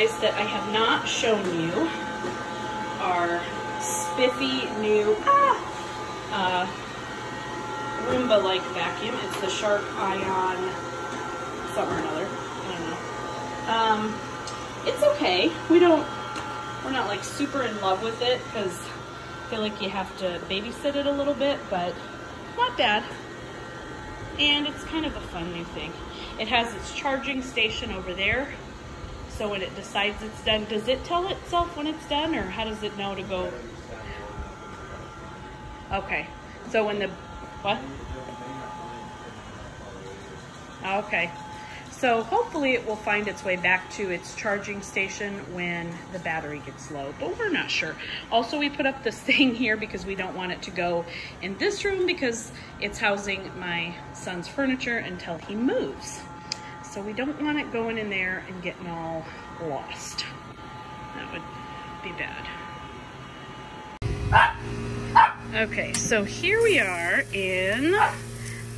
guys, that I have not shown you our spiffy new ah, uh, Roomba-like vacuum. It's the Shark Ion something or another. I don't know. Um, it's okay. We don't, we're not like super in love with it because I feel like you have to babysit it a little bit, but not bad. And it's kind of a fun new thing. It has its charging station over there. So when it decides it's done, does it tell itself when it's done or how does it know to go? Okay. So when the, what? Okay. So hopefully it will find its way back to its charging station when the battery gets low, but we're not sure. Also, we put up this thing here because we don't want it to go in this room because it's housing my son's furniture until he moves. So we don't want it going in there and getting all lost. That would be bad. Okay, so here we are in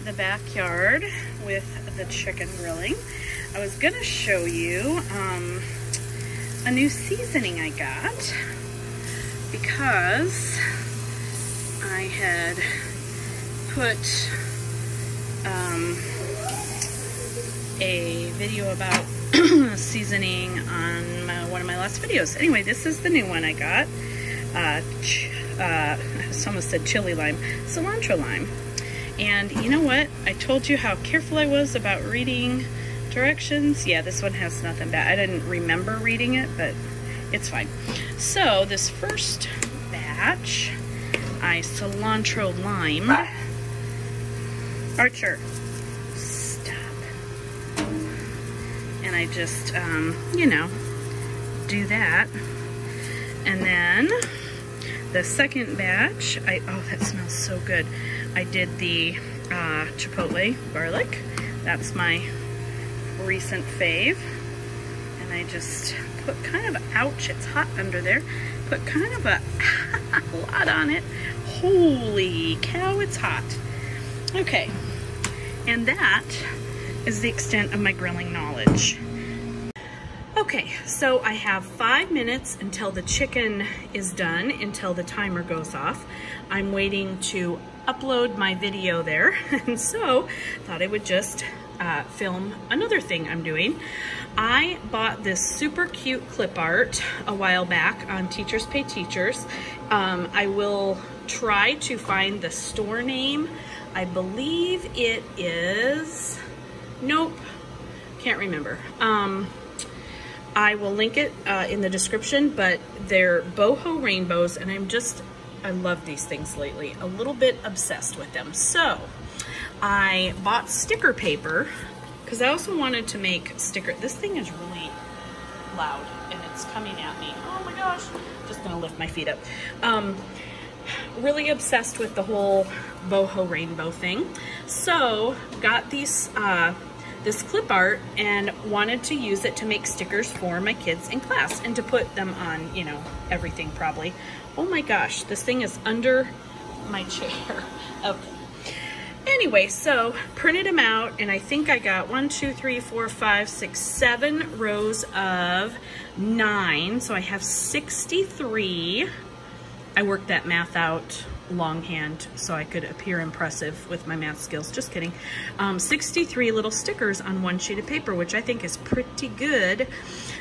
the backyard with the chicken grilling. I was gonna show you um, a new seasoning I got because I had put um, a video about seasoning on my, one of my last videos. Anyway, this is the new one I got. Uh, uh, someone said chili lime, cilantro lime. And you know what? I told you how careful I was about reading directions. Yeah, this one has nothing bad. I didn't remember reading it, but it's fine. So this first batch, I cilantro lime. Archer, And I just, um, you know, do that. And then the second batch, I, oh, that smells so good. I did the uh, chipotle garlic. That's my recent fave. And I just put kind of, ouch, it's hot under there. Put kind of a, lot on it. Holy cow, it's hot. Okay, and that is the extent of my grilling knowledge. Okay, so I have five minutes until the chicken is done, until the timer goes off. I'm waiting to upload my video there, and so thought I would just uh, film another thing I'm doing. I bought this super cute clip art a while back on Teachers Pay Teachers. Um, I will try to find the store name. I believe it is, nope, can't remember. Um, I will link it uh, in the description, but they're boho rainbows, and I'm just, I love these things lately. A little bit obsessed with them. So, I bought sticker paper, because I also wanted to make sticker, this thing is really loud, and it's coming at me. Oh my gosh, just gonna lift my feet up. Um, really obsessed with the whole boho rainbow thing. So, got these, uh, this clip art and wanted to use it to make stickers for my kids in class and to put them on, you know, everything probably. Oh my gosh, this thing is under my chair. Okay. Anyway, so printed them out and I think I got one, two, three, four, five, six, seven rows of nine. So I have 63. I worked that math out longhand so I could appear impressive with my math skills. Just kidding. Um, 63 little stickers on one sheet of paper, which I think is pretty good.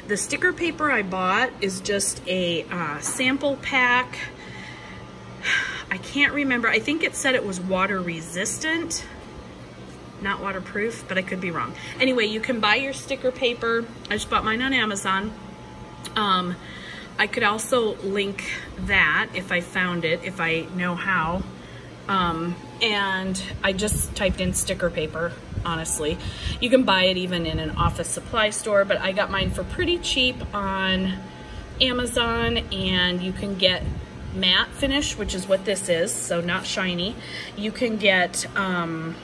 The sticker paper I bought is just a uh, sample pack. I can't remember. I think it said it was water resistant not waterproof, but I could be wrong. Anyway, you can buy your sticker paper. I just bought mine on Amazon. Um, I could also link that if I found it, if I know how. Um, and I just typed in sticker paper, honestly. You can buy it even in an office supply store, but I got mine for pretty cheap on Amazon and you can get matte finish, which is what this is, so not shiny. You can get um,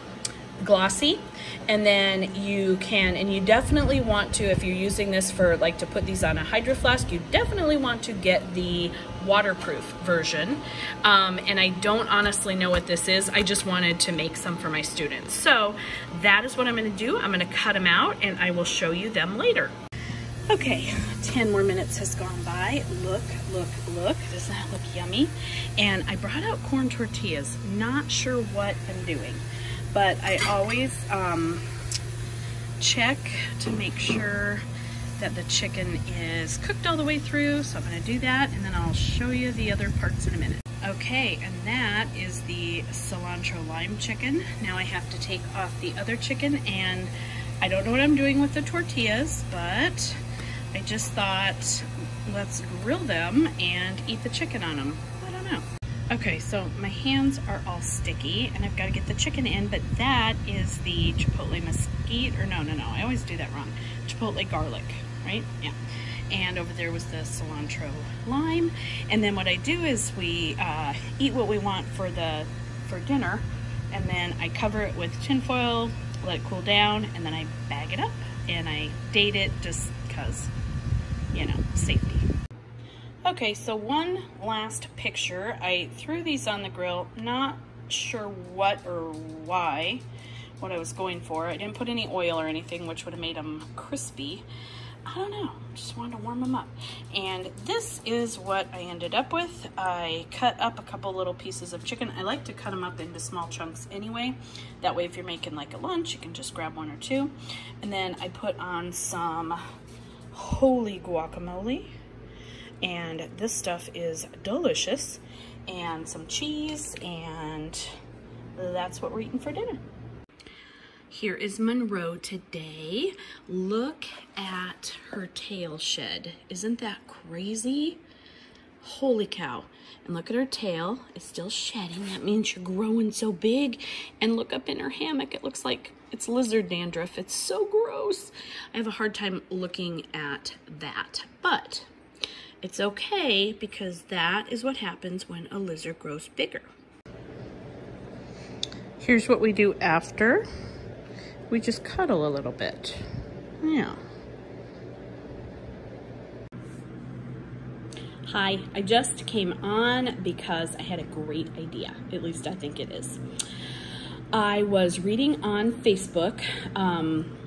glossy and then you can and you definitely want to if you're using this for like to put these on a hydro flask you definitely want to get the waterproof version um, and I don't honestly know what this is I just wanted to make some for my students so that is what I'm going to do I'm going to cut them out and I will show you them later Okay, 10 more minutes has gone by. Look, look, look. Does that look yummy? And I brought out corn tortillas. Not sure what I'm doing, but I always um, check to make sure that the chicken is cooked all the way through. So I'm gonna do that and then I'll show you the other parts in a minute. Okay, and that is the cilantro lime chicken. Now I have to take off the other chicken and I don't know what I'm doing with the tortillas, but I just thought, let's grill them and eat the chicken on them. I don't know. Okay, so my hands are all sticky and I've got to get the chicken in, but that is the chipotle mesquite, or no, no, no, I always do that wrong. Chipotle garlic, right? Yeah. And over there was the cilantro lime. And then what I do is we uh, eat what we want for the for dinner, and then I cover it with tinfoil, let it cool down, and then I bag it up and I date it just because you know, safety. Okay, so one last picture. I threw these on the grill, not sure what or why, what I was going for. I didn't put any oil or anything, which would have made them crispy. I don't know, just wanted to warm them up. And this is what I ended up with. I cut up a couple little pieces of chicken. I like to cut them up into small chunks anyway. That way if you're making like a lunch, you can just grab one or two. And then I put on some Wholly Guacamole. And this stuff is delicious. And some cheese, and that's what we're eating for dinner. Here is Monroe today. Look at her tail shed. Isn't that crazy? Holy cow. And look at her tail. It's still shedding. That means you're growing so big. And look up in her hammock. It looks like it's lizard dandruff. It's so gross. I have a hard time looking at that, but it's okay because that is what happens when a lizard grows bigger. Here's what we do after. We just cuddle a little bit. Yeah. Hi, I just came on because I had a great idea. At least I think it is. I was reading on Facebook um,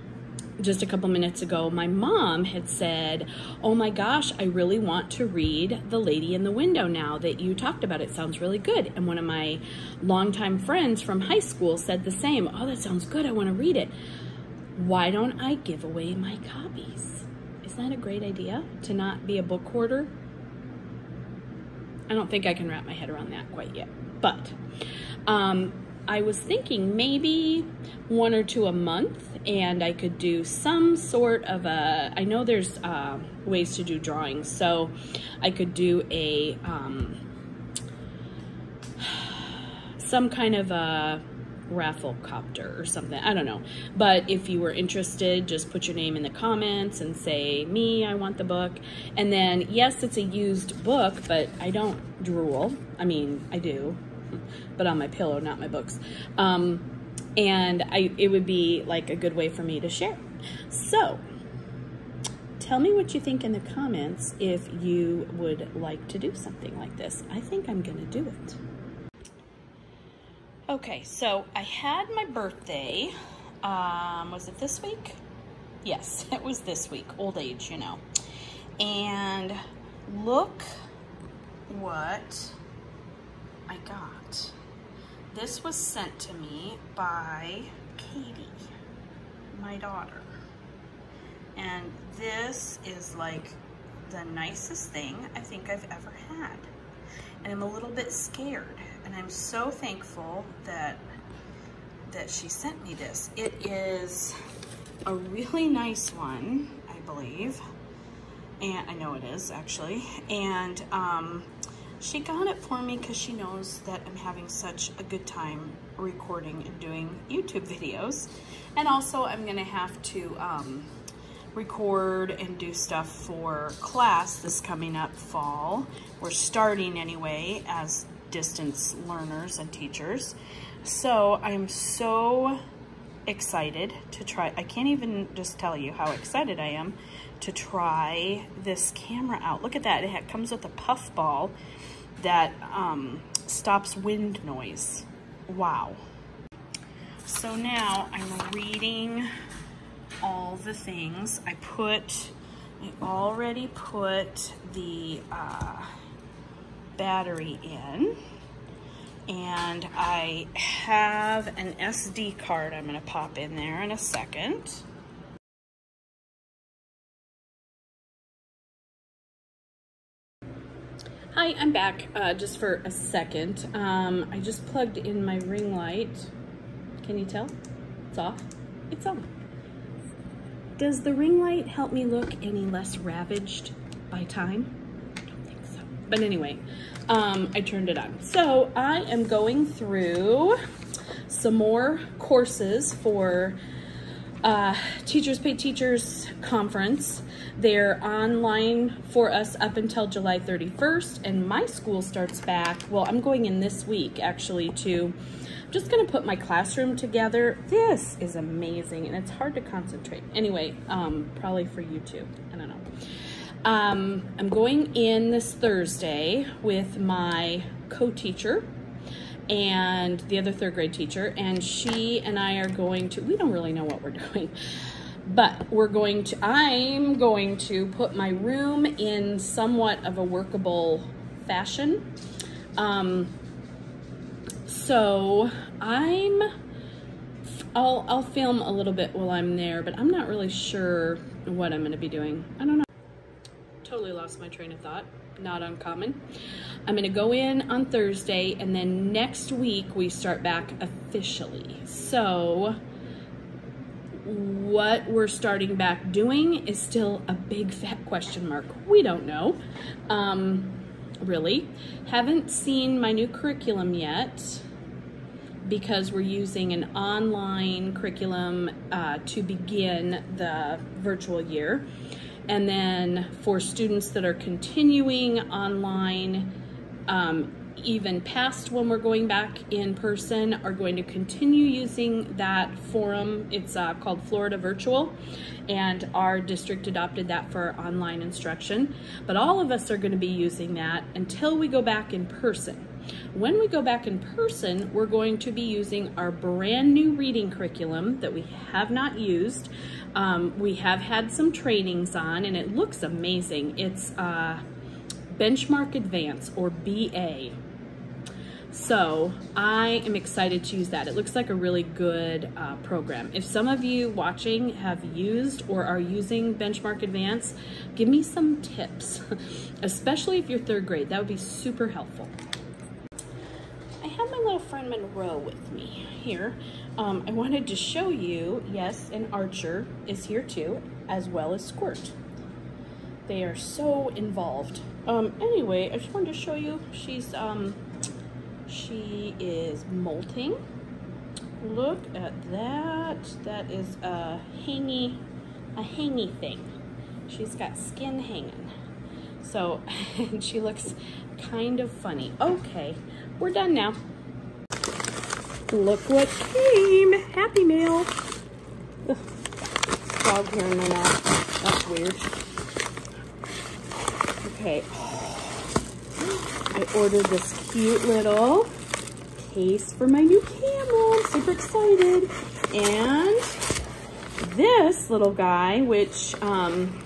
just a couple minutes ago. My mom had said, Oh my gosh, I really want to read The Lady in the Window now that you talked about it. Sounds really good. And one of my longtime friends from high school said the same. Oh, that sounds good. I want to read it. Why don't I give away my copies? Isn't that a great idea to not be a book hoarder? I don't think I can wrap my head around that quite yet. But um, I was thinking maybe one or two a month and I could do some sort of a, I know there's uh, ways to do drawings, so I could do a, um, some kind of a Rafflecopter or something. I don't know. But if you were interested, just put your name in the comments and say, me, I want the book. And then, yes, it's a used book, but I don't drool. I mean, I do but on my pillow, not my books. Um, and I, it would be like a good way for me to share. So, tell me what you think in the comments if you would like to do something like this. I think I'm gonna do it. Okay, so I had my birthday, um, was it this week? Yes, it was this week, old age, you know. And look what I got. This was sent to me by Katie, my daughter. And this is like the nicest thing I think I've ever had. And I'm a little bit scared. And I'm so thankful that that she sent me this. It is a really nice one, I believe. And I know it is actually. And um, she got it for me because she knows that I'm having such a good time recording and doing YouTube videos. And also I'm gonna have to um, record and do stuff for class this coming up fall. We're starting anyway as distance learners and teachers. So I'm so excited to try, I can't even just tell you how excited I am to try this camera out. Look at that, it comes with a puff ball that um, stops wind noise. Wow. So now I'm reading all the things. I put I already put the uh, battery in and I have an SD card I'm gonna pop in there in a second. Hi, I'm back uh, just for a second. Um, I just plugged in my ring light. Can you tell? It's off. It's on. Does the ring light help me look any less ravaged by time? I don't think so. But anyway, um, I turned it on. So I am going through some more courses for uh, Teachers Pay Teachers Conference. They're online for us up until July 31st, and my school starts back. Well, I'm going in this week actually to. I'm just gonna put my classroom together. This is amazing, and it's hard to concentrate. Anyway, um, probably for you too. I don't know. Um, I'm going in this Thursday with my co-teacher and the other third grade teacher, and she and I are going to, we don't really know what we're doing, but we're going to, I'm going to put my room in somewhat of a workable fashion. Um, so I'm, I'll, I'll film a little bit while I'm there, but I'm not really sure what I'm going to be doing. I don't know. Totally lost my train of thought not uncommon. I'm gonna go in on Thursday and then next week we start back officially. So what we're starting back doing is still a big fat question mark. We don't know, um, really. Haven't seen my new curriculum yet because we're using an online curriculum uh, to begin the virtual year. And then for students that are continuing online, um, even past when we're going back in person, are going to continue using that forum. It's uh, called Florida Virtual, and our district adopted that for online instruction. But all of us are going to be using that until we go back in person. When we go back in person, we're going to be using our brand new reading curriculum that we have not used. Um, we have had some trainings on and it looks amazing. It's uh, Benchmark Advance or BA. So I am excited to use that. It looks like a really good uh, program. If some of you watching have used or are using Benchmark Advance, give me some tips, especially if you're third grade. That would be super helpful I have my little friend Monroe with me here. Um, I wanted to show you, yes, an Archer is here too, as well as Squirt. They are so involved. Um, anyway, I just wanted to show you, she's, um, she is molting. Look at that. That is a hangy, a hangy thing. She's got skin hanging. So, she looks kind of funny. Okay, we're done now. Look what came. Happy Mail. Ugh. Dog hair in my mouth. That's weird. Okay. I ordered this cute little case for my new camera. I'm super excited. And this little guy, which um,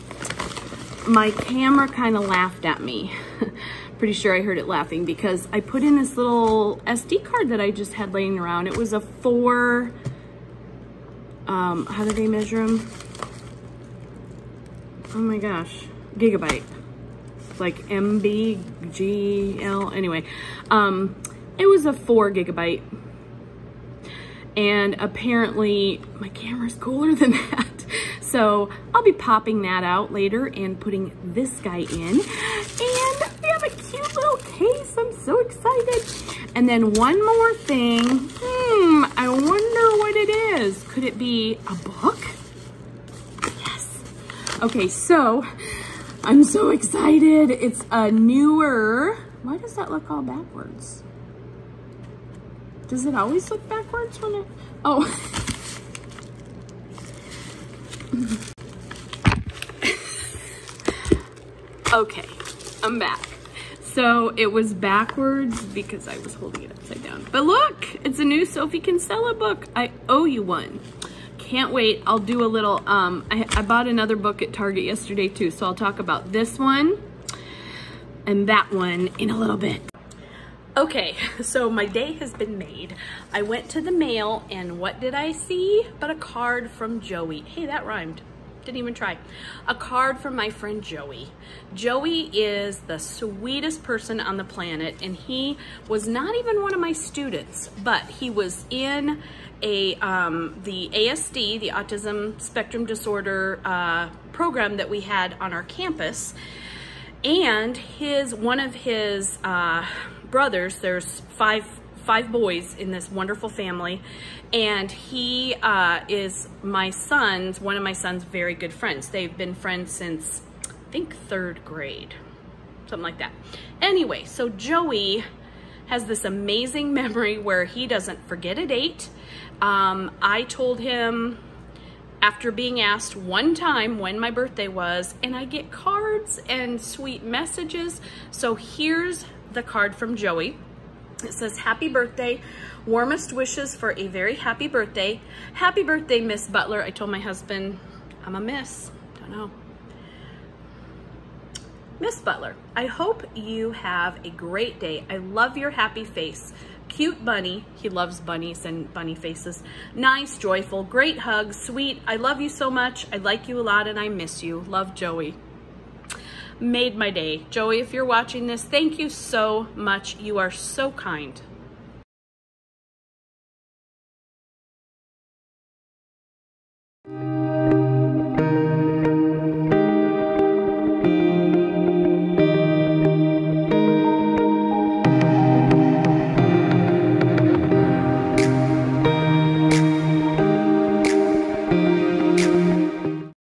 my camera kind of laughed at me. pretty sure I heard it laughing because I put in this little SD card that I just had laying around. It was a four, um, how do they measure them? Oh my gosh, gigabyte. Like MB, GL, anyway. Um, it was a four gigabyte. And apparently my camera's cooler than that. So I'll be popping that out later and putting this guy in. And cute little case. I'm so excited. And then one more thing. Hmm, I wonder what it is. Could it be a book? Yes. Okay, so I'm so excited. It's a newer, why does that look all backwards? Does it always look backwards when it, oh. okay, I'm back. So it was backwards because I was holding it upside down. But look, it's a new Sophie Kinsella book. I owe you one. can't wait. I'll do a little, um, I, I bought another book at Target yesterday too, so I'll talk about this one and that one in a little bit. Okay, so my day has been made. I went to the mail and what did I see but a card from Joey. Hey, that rhymed. Didn't even try. A card from my friend Joey. Joey is the sweetest person on the planet and he was not even one of my students, but he was in a um, the ASD, the Autism Spectrum Disorder uh, program that we had on our campus. And his one of his uh, brothers, there's five five boys in this wonderful family. And he uh, is my son's one of my son's very good friends. They've been friends since I think third grade something like that. Anyway so Joey has this amazing memory where he doesn't forget a date. Um, I told him after being asked one time when my birthday was and I get cards and sweet messages. So here's the card from Joey it says, happy birthday. Warmest wishes for a very happy birthday. Happy birthday, Miss Butler. I told my husband, I'm a miss. Don't know. Miss Butler, I hope you have a great day. I love your happy face. Cute bunny. He loves bunnies and bunny faces. Nice, joyful, great hug, sweet. I love you so much. I like you a lot and I miss you. Love, Joey made my day. Joey, if you're watching this, thank you so much. You are so kind.